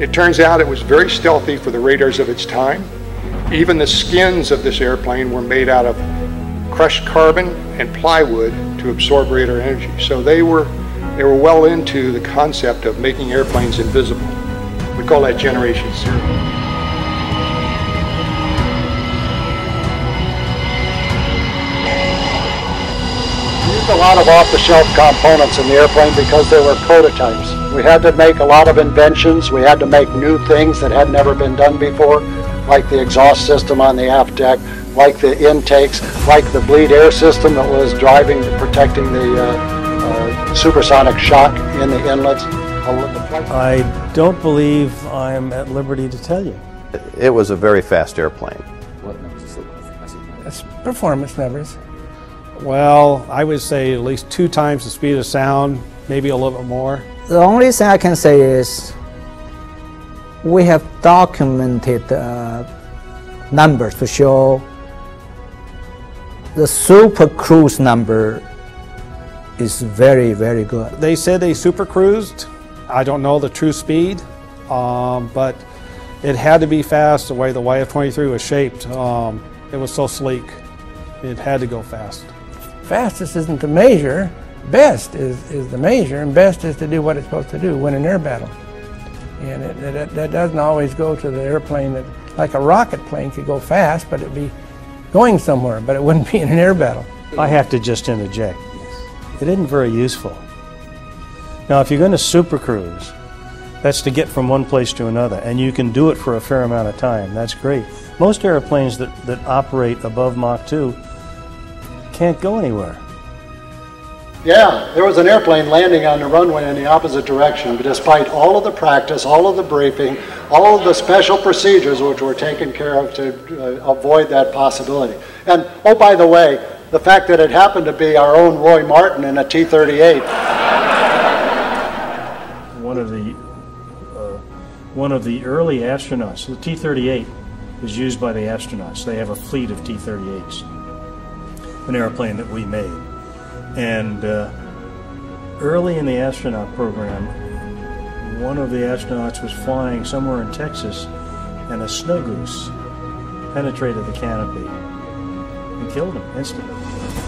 It turns out it was very stealthy for the radars of its time. Even the skins of this airplane were made out of crushed carbon and plywood to absorb radar energy. So they were, they were well into the concept of making airplanes invisible. We call that Generation Zero. a lot of off-the-shelf components in the airplane because they were prototypes. We had to make a lot of inventions. We had to make new things that had never been done before, like the exhaust system on the aft deck, like the intakes, like the bleed air system that was driving, protecting the uh, uh, supersonic shock in the inlets. I don't believe I'm at liberty to tell you. It was a very fast airplane. It's performance numbers. Well, I would say at least two times the speed of sound, maybe a little bit more. The only thing I can say is we have documented uh, numbers to show the super cruise number is very, very good. They said they super cruised. I don't know the true speed, um, but it had to be fast the way the YF-23 was shaped. Um, it was so sleek. It had to go fast. Fastest isn't the measure, best is, is the measure, and best is to do what it's supposed to do, win an air battle. And it, it, that doesn't always go to the airplane that, like a rocket plane could go fast, but it'd be going somewhere, but it wouldn't be in an air battle. I have to just interject. It isn't very useful. Now, if you're going to super cruise, that's to get from one place to another, and you can do it for a fair amount of time. That's great. Most airplanes that, that operate above Mach 2 can't go anywhere. Yeah, there was an airplane landing on the runway in the opposite direction, but despite all of the practice, all of the briefing, all of the special procedures which were taken care of to uh, avoid that possibility. And oh, by the way, the fact that it happened to be our own Roy Martin in a T-38. One of the uh, one of the early astronauts, the T-38, is used by the astronauts. They have a fleet of T-38s an airplane that we made. And uh, early in the astronaut program, one of the astronauts was flying somewhere in Texas, and a snow goose penetrated the canopy and killed him instantly.